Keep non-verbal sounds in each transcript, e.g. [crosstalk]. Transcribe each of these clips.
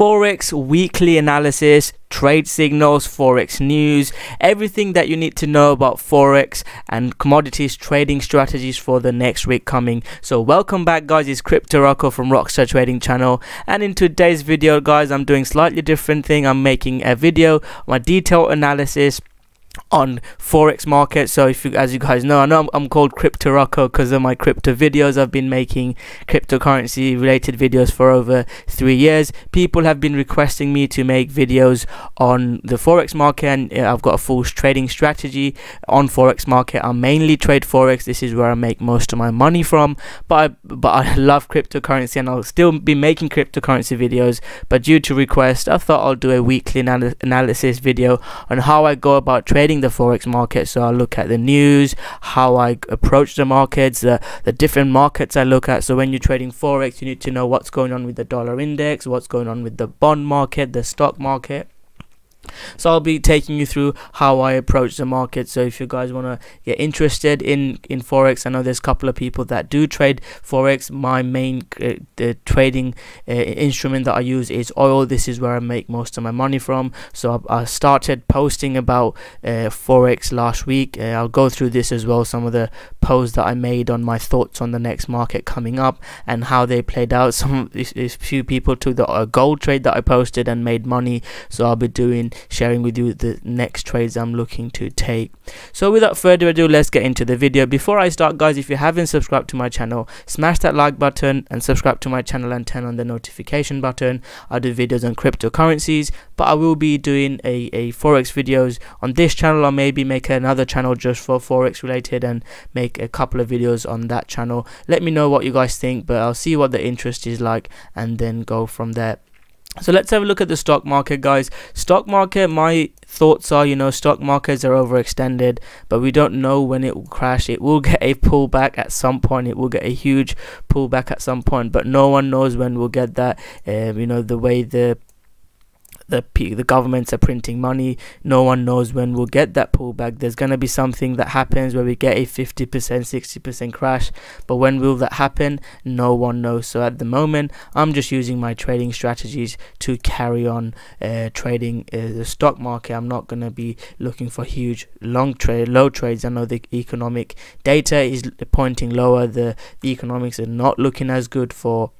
Forex weekly analysis, trade signals, Forex news, everything that you need to know about Forex and commodities trading strategies for the next week coming. So welcome back guys, it's Crypto Rocko from Rockstar Trading Channel and in today's video guys, I'm doing slightly different thing. I'm making a video, my detailed analysis on forex market. So if you as you guys know i know i'm, I'm called crypto rocko because of my crypto videos. I've been making cryptocurrency related videos for over three years. People have been requesting me to make videos on the forex market and uh, i've got a full trading strategy on forex market. I mainly trade forex. This is where i make most of my money from. But I, but i [laughs] love cryptocurrency and i'll still be making cryptocurrency videos. But due to request i thought i'll do a weekly anal analysis video on how i go about trading trading the forex market. So i look at the news how i approach the markets the, the different markets i look at. So when you're trading forex you need to know what's going on with the dollar index what's going on with the bond market the stock market so i'll be taking you through how i approach the market. So if you guys want to get interested in in forex i know there's a couple of people that do trade forex. My main uh, the trading uh, instrument that i use is oil. This is where i make most of my money from. So i, I started posting about uh, forex last week. Uh, i'll go through this as well some of the posts that i made on my thoughts on the next market coming up and how they played out. Some [laughs] few people took the uh, gold trade that i posted and made money. So i'll be doing sharing with you the next trades I'm looking to take. So without further ado, let's get into the video. Before I start guys, if you haven't subscribed to my channel, smash that like button and subscribe to my channel and turn on the notification button. I do videos on cryptocurrencies, but I will be doing a, a Forex videos on this channel or maybe make another channel just for Forex related and make a couple of videos on that channel. Let me know what you guys think, but I'll see what the interest is like and then go from there so let's have a look at the stock market guys. Stock market my thoughts are you know stock markets are overextended but we don't know when it will crash. It will get a pullback at some point. It will get a huge pullback at some point but no one knows when we'll get that um, you know the way the the the governments are printing money. No one knows when we'll get that pullback. There's gonna be something that happens where we get a 50%, 60% crash, but when will that happen? No one knows. So at the moment, I'm just using my trading strategies to carry on uh, trading uh, the stock market. I'm not gonna be looking for huge long trade, low trades. I know the economic data is pointing lower. The the economics are not looking as good for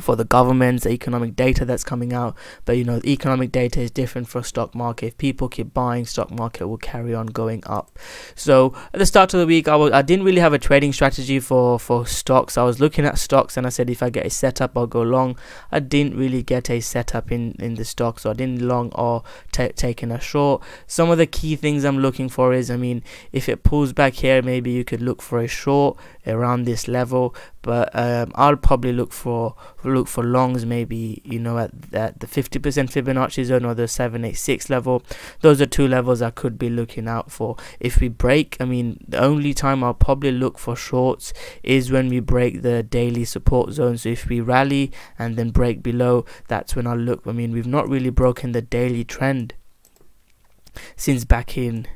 for the governments, economic data that's coming out. But you know, the economic data is different for a stock market. If people keep buying, stock market will carry on going up. So at the start of the week, I was I didn't really have a trading strategy for for stocks. I was looking at stocks and I said if I get a setup, I'll go long. I didn't really get a setup in in the stock, so I didn't long or take taking a short. Some of the key things I'm looking for is, I mean, if it pulls back here, maybe you could look for a short around this level but um, I'll probably look for look for longs maybe you know at, at the 50% Fibonacci zone or the 786 level. Those are two levels I could be looking out for. If we break I mean the only time I'll probably look for shorts is when we break the daily support zone. So if we rally and then break below that's when I'll look. I mean we've not really broken the daily trend since back in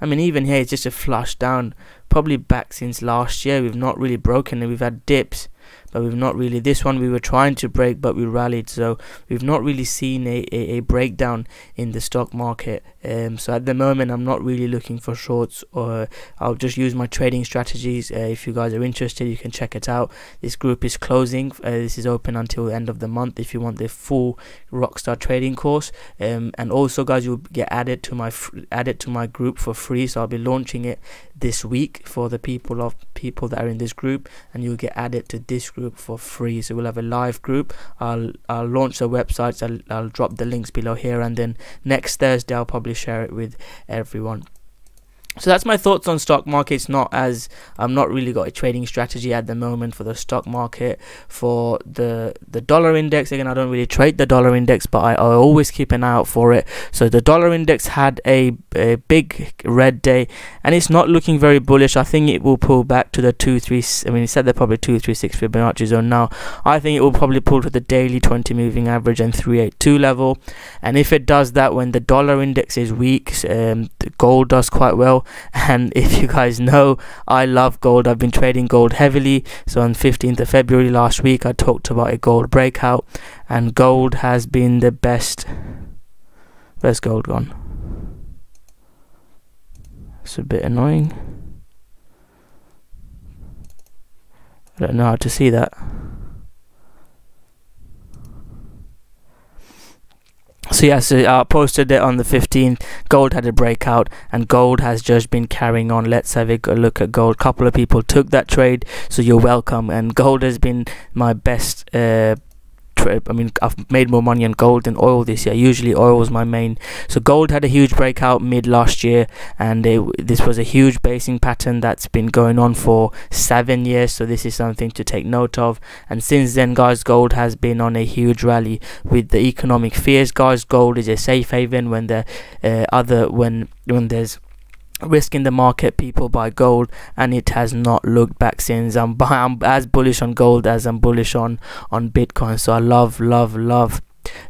I mean, even here, it's just a flush down. Probably back since last year, we've not really broken it. We've had dips but we've not really this one we were trying to break but we rallied so we've not really seen a, a, a breakdown in the stock market um, so at the moment I'm not really looking for shorts or I'll just use my trading strategies. Uh, if you guys are interested you can check it out. This group is closing. Uh, this is open until the end of the month if you want the full rockstar trading course. Um, and also guys you'll get added to my added to my group for free. So I'll be launching it this week for the people of people that are in this group and you'll get added to this group for free. So we'll have a live group. I'll i'll launch the websites. I'll, I'll drop the links below here. And then next thursday i'll probably share it with everyone so that's my thoughts on stock markets not as i'm not really got a trading strategy at the moment for the stock market for the the dollar index. Again i don't really trade the dollar index but i, I always keep an eye out for it. So the dollar index had a, a big red day and it's not looking very bullish. I think it will pull back to the 2 3 i mean it said they're probably 2 3 6 fibonacci zone now. I think it will probably pull to the daily 20 moving average and 382 level. And if it does that when the dollar index is weak um, the gold does quite well and [laughs] if you guys know I love gold. I've been trading gold heavily. So on 15th of February last week I talked about a gold breakout. And gold has been the best. Where's gold gone? It's a bit annoying. I don't know how to see that So yeah, so I posted it on the 15th. Gold had a breakout, and gold has just been carrying on. Let's have a look at gold. A couple of people took that trade, so you're welcome. And gold has been my best uh, I mean, I've made more money on gold than oil this year. Usually, oil was my main. So gold had a huge breakout mid last year, and it, this was a huge basing pattern that's been going on for seven years. So this is something to take note of. And since then, guys, gold has been on a huge rally with the economic fears. Guys, gold is a safe haven when the uh, other when when there's risk in the market people buy gold and it has not looked back since. I'm, I'm as bullish on gold as I'm bullish on on bitcoin. So I love love love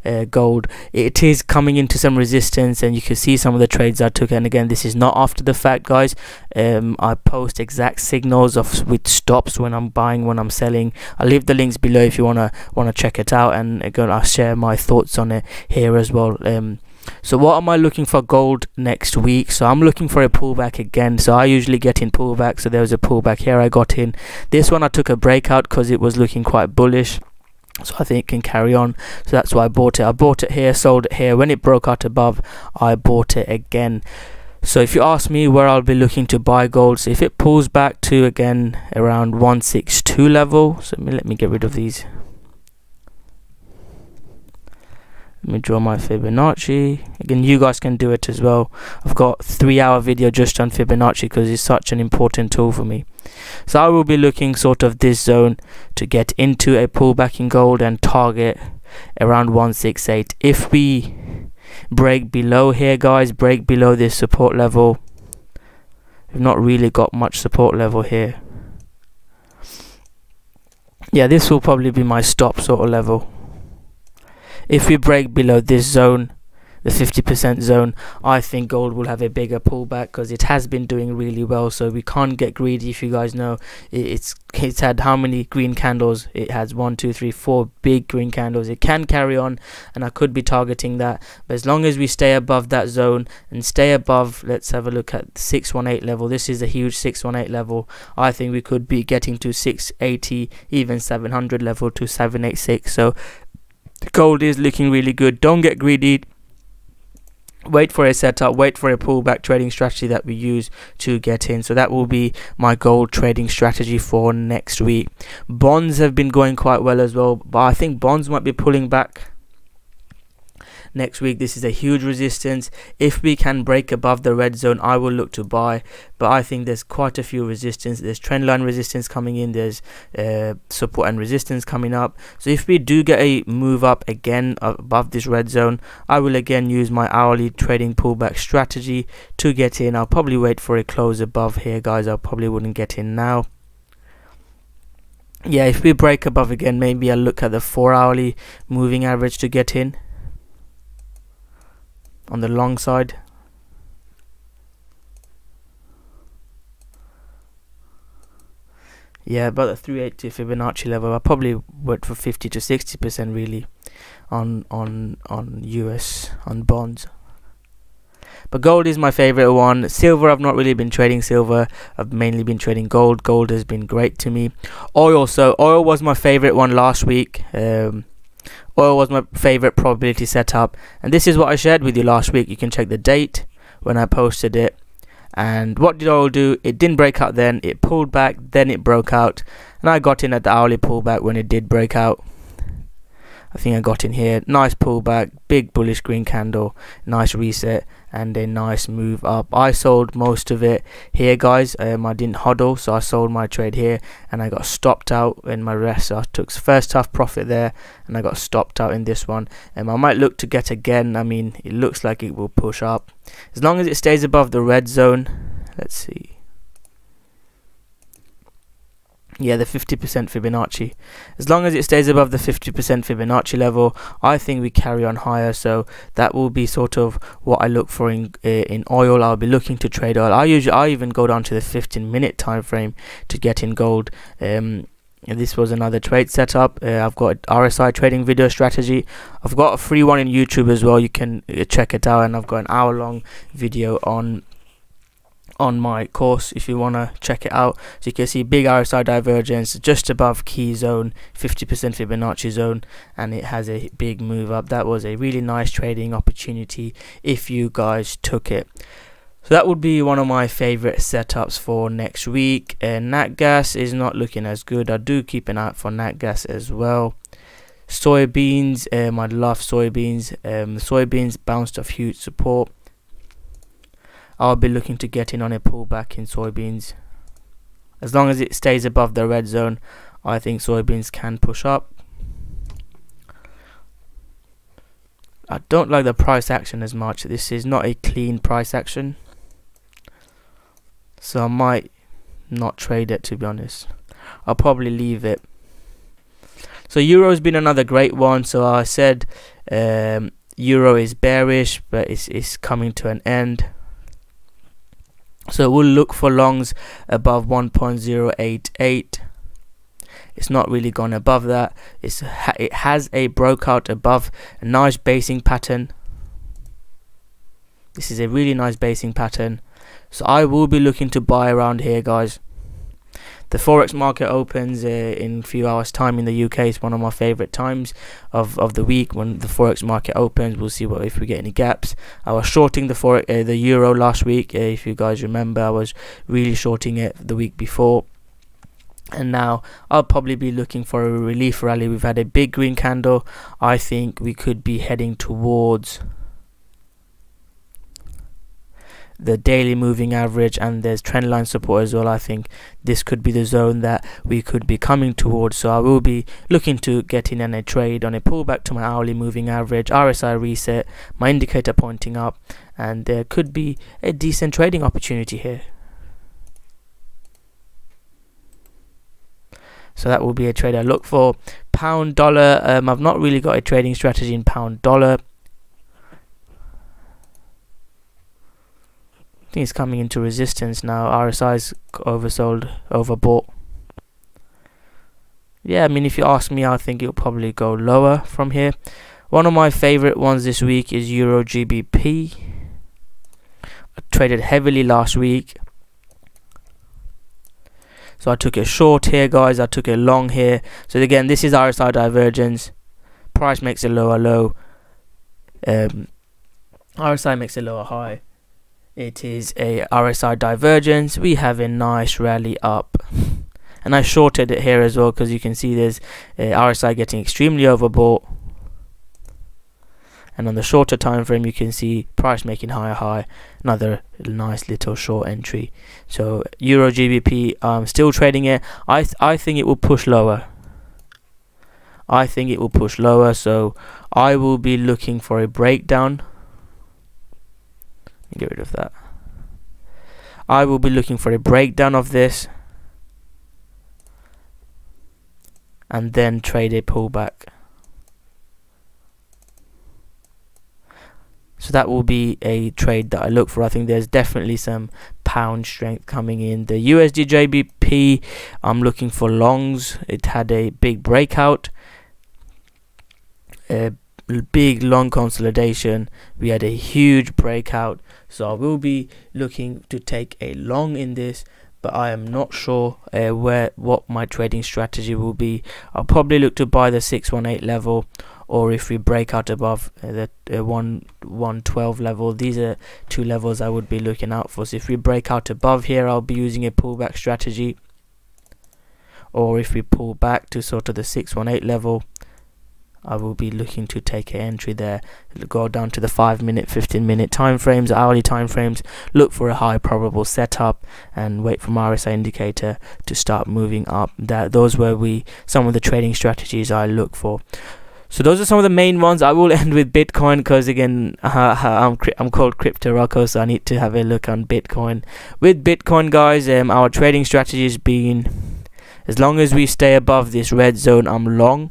uh, gold. It is coming into some resistance and you can see some of the trades I took. And again this is not after the fact guys. Um, I post exact signals of with stops when I'm buying when I'm selling. I'll leave the links below if you wanna wanna check it out. And again I'll share my thoughts on it here as well. Um, so what am I looking for gold next week? So I'm looking for a pullback again. So I usually get in pullback. So there was a pullback here I got in. This one I took a breakout because it was looking quite bullish. So I think it can carry on. So that's why I bought it. I bought it here, sold it here. When it broke out above, I bought it again. So if you ask me where I'll be looking to buy gold, so if it pulls back to again around 162 level, so let me get rid of these let me draw my Fibonacci. Again you guys can do it as well. I've got three hour video just on Fibonacci because it's such an important tool for me. So I will be looking sort of this zone to get into a pullback in gold and target around 168 if we break below here guys break below this support level. We've not really got much support level here. Yeah this will probably be my stop sort of level if we break below this zone the 50% zone I think gold will have a bigger pullback because it has been doing really well so we can't get greedy. If you guys know it's it's had how many green candles? It has one two three four big green candles. It can carry on and I could be targeting that but as long as we stay above that zone and stay above let's have a look at 618 level. This is a huge 618 level. I think we could be getting to 680 even 700 level to 786 so gold is looking really good. Don't get greedy. Wait for a setup. Wait for a pullback trading strategy that we use to get in. So that will be my gold trading strategy for next week. Bonds have been going quite well as well but i think bonds might be pulling back next week. This is a huge resistance. If we can break above the red zone i will look to buy. But i think there's quite a few resistance. There's trendline resistance coming in. There's uh, support and resistance coming up. So if we do get a move up again above this red zone i will again use my hourly trading pullback strategy to get in. I'll probably wait for a close above here guys. I probably wouldn't get in now. Yeah if we break above again maybe i'll look at the four hourly moving average to get in on the long side. Yeah about the 380 Fibonacci level I probably went for 50 to 60 percent really on on on US on bonds. But gold is my favorite one. Silver I've not really been trading silver. I've mainly been trading gold. Gold has been great to me. Oil so oil was my favorite one last week. Um, oil was my favorite probability setup. And this is what I shared with you last week. You can check the date when I posted it. And what did oil do? It didn't break out then. It pulled back. Then it broke out. And I got in at the hourly pullback when it did break out I think I got in here. Nice pullback big bullish green candle nice reset and a nice move up. I sold most of it here guys. Um, I didn't hodl so I sold my trade here and I got stopped out in my rest so I took first half profit there and I got stopped out in this one. Um, I might look to get again. I mean it looks like it will push up. As long as it stays above the red zone let's see yeah, the 50% Fibonacci. As long as it stays above the 50% Fibonacci level, I think we carry on higher. So that will be sort of what I look for in uh, in oil. I'll be looking to trade oil. I usually I even go down to the 15 minute time frame to get in gold. Um, this was another trade setup. Uh, I've got RSI trading video strategy. I've got a free one in YouTube as well. You can uh, check it out, and I've got an hour long video on on my course if you want to check it out. So you can see big RSI divergence just above key zone, 50% Fibonacci zone, and it has a big move up. That was a really nice trading opportunity if you guys took it. So that would be one of my favorite setups for next week. And Nat Gas is not looking as good. I do keep an eye for Nat Gas as well. Soybeans, um, I love soybeans. Um, soybeans bounced off huge support. I'll be looking to get in on a pullback in soybeans. As long as it stays above the red zone, I think soybeans can push up. I don't like the price action as much. This is not a clean price action. So I might not trade it to be honest. I'll probably leave it. So Euro's been another great one. So I said um, Euro is bearish, but it's, it's coming to an end. So we'll look for longs above 1.088. It's not really gone above that. It's it has a broke out above a nice basing pattern. This is a really nice basing pattern. So I will be looking to buy around here, guys. The forex market opens uh, in a few hours' time in the UK. It's one of my favorite times of, of the week when the forex market opens. We'll see what if we get any gaps. I was shorting the forex, uh, the euro last week. Uh, if you guys remember, I was really shorting it the week before. And now I'll probably be looking for a relief rally. We've had a big green candle. I think we could be heading towards the daily moving average and there's trend line support as well i think this could be the zone that we could be coming towards so i will be looking to get in on a trade on a pullback to my hourly moving average rsi reset my indicator pointing up and there could be a decent trading opportunity here so that will be a trade I look for. Pound dollar, um, I've not really got a trading strategy in pound dollar. Think it's coming into resistance now. RSI's oversold, overbought. Yeah, I mean, if you ask me, I think it'll probably go lower from here. One of my favorite ones this week is Euro GBP. I traded heavily last week. So I took a short here, guys. I took a long here. So again, this is RSI divergence. Price makes a lower low. Um, RSI makes a lower high. It is a RSI divergence. We have a nice rally up. And I shorted it here as well because you can see there's RSI getting extremely overbought. And on the shorter time frame, you can see price making higher high. Another nice little short entry. So Euro GBP, I'm um, still trading it. I th I think it will push lower. I think it will push lower. So I will be looking for a breakdown get rid of that. I will be looking for a breakdown of this. And then trade a pullback. So that will be a trade that I look for. I think there's definitely some pound strength coming in. The USD JBP I'm looking for longs. It had a big breakout. Uh, big long consolidation. We had a huge breakout. So I will be looking to take a long in this but I am not sure uh, where what my trading strategy will be. I'll probably look to buy the 618 level or if we break out above uh, the uh, 1 112 level these are two levels I would be looking out for. So if we break out above here I'll be using a pullback strategy. Or if we pull back to sort of the 618 level I will be looking to take an entry there. go down to the 5 minute, 15 minute time frames, hourly time frames. Look for a high probable setup and wait for my RSI indicator to start moving up. That those were we some of the trading strategies I look for. So those are some of the main ones. I will [laughs] end with Bitcoin because again, uh, [laughs] I'm I'm called Crypto Rocko, so I need to have a look on Bitcoin. With Bitcoin, guys, um, our trading strategy has been as long as we stay above this red zone I'm long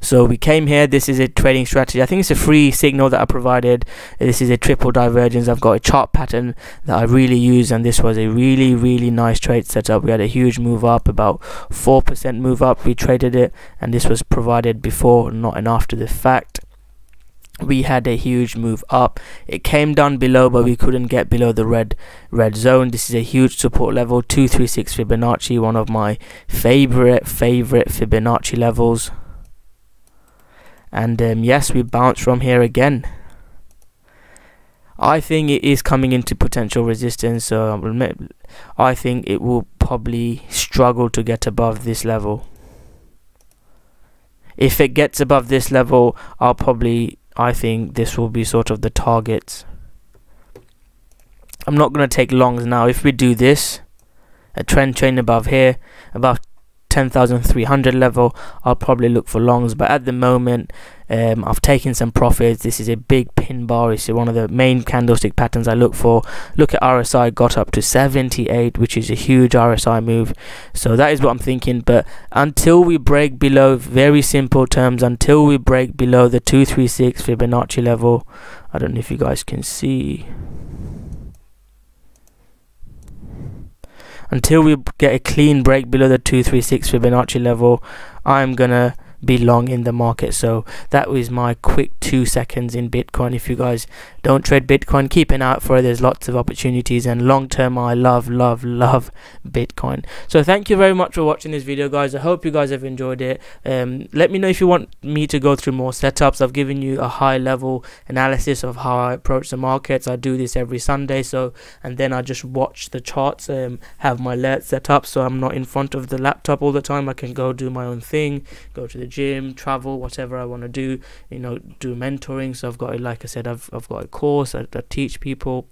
so we came here. This is a trading strategy. I think it's a free signal that i provided. This is a triple divergence. I've got a chart pattern that i really use and this was a really really nice trade setup. We had a huge move up about 4% move up. We traded it and this was provided before not and after the fact. We had a huge move up. It came down below but we couldn't get below the red red zone. This is a huge support level. 236 fibonacci one of my favorite favorite fibonacci levels and um, yes we bounce from here again. I think it is coming into potential resistance so I think it will probably struggle to get above this level. If it gets above this level I'll probably I think this will be sort of the target. I'm not going to take longs now. If we do this a trend chain above here above 10,300 level I'll probably look for longs but at the moment um, I've taken some profits. This is a big pin bar. It's one of the main candlestick patterns I look for. Look at RSI got up to 78 which is a huge RSI move. So that is what I'm thinking but until we break below very simple terms until we break below the 236 Fibonacci level I don't know if you guys can see until we get a clean break below the 236 Fibonacci level I'm gonna be long in the market. So that was my quick two seconds in bitcoin. If you guys don't trade bitcoin. Keep an eye out for it. There's lots of opportunities and long term i love love love bitcoin. So thank you very much for watching this video guys. I hope you guys have enjoyed it. Um, let me know if you want me to go through more setups. I've given you a high level analysis of how i approach the markets. I do this every sunday so and then i just watch the charts um, have my alerts set up so i'm not in front of the laptop all the time. I can go do my own thing go to the gym, travel, whatever I want to do. You know, do mentoring. So I've got, it like I said, I've I've got course I, I teach people.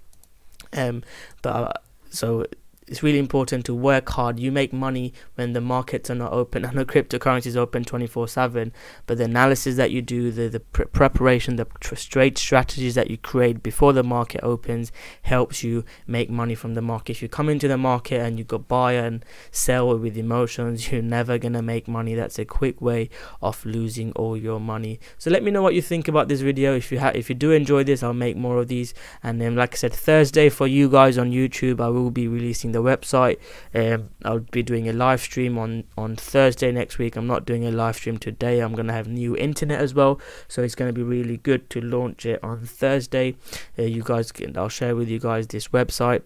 Um, but uh, so it's really important to work hard. You make money when the markets are not open. [laughs] I know cryptocurrency is open 24 7, but the analysis that you do, the, the pre preparation, the trade strategies that you create before the market opens helps you make money from the market. If you come into the market and you go buy and sell with emotions, [laughs] you're never going to make money. That's a quick way of losing all your money. So let me know what you think about this video. If you have, if you do enjoy this, I'll make more of these. And then, like I said, Thursday for you guys on YouTube, I will be releasing the website. Um, I'll be doing a live stream on on Thursday next week. I'm not doing a live stream today. I'm gonna have new internet as well, so it's gonna be really good to launch it on Thursday. Uh, you guys, can, I'll share with you guys this website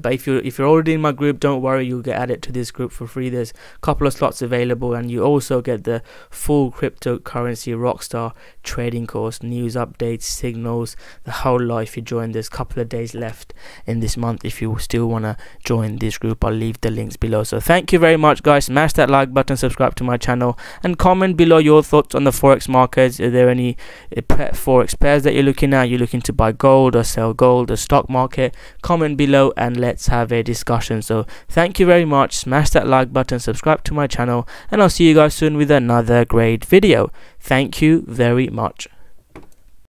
but if you if you're already in my group don't worry you'll get added to this group for free. There's a couple of slots available and you also get the full cryptocurrency rockstar trading course news updates signals the whole lot if you join. There's a couple of days left in this month if you still want to join this group. I'll leave the links below. So thank you very much guys. Smash that like button subscribe to my channel and comment below your thoughts on the forex markets. Are there any uh, forex pairs that you're looking at? You're looking to buy gold or sell gold? Or stock market? Comment below and let's have a discussion. So thank you very much. Smash that like button subscribe to my channel and i'll see you guys soon with another great video. Thank you very much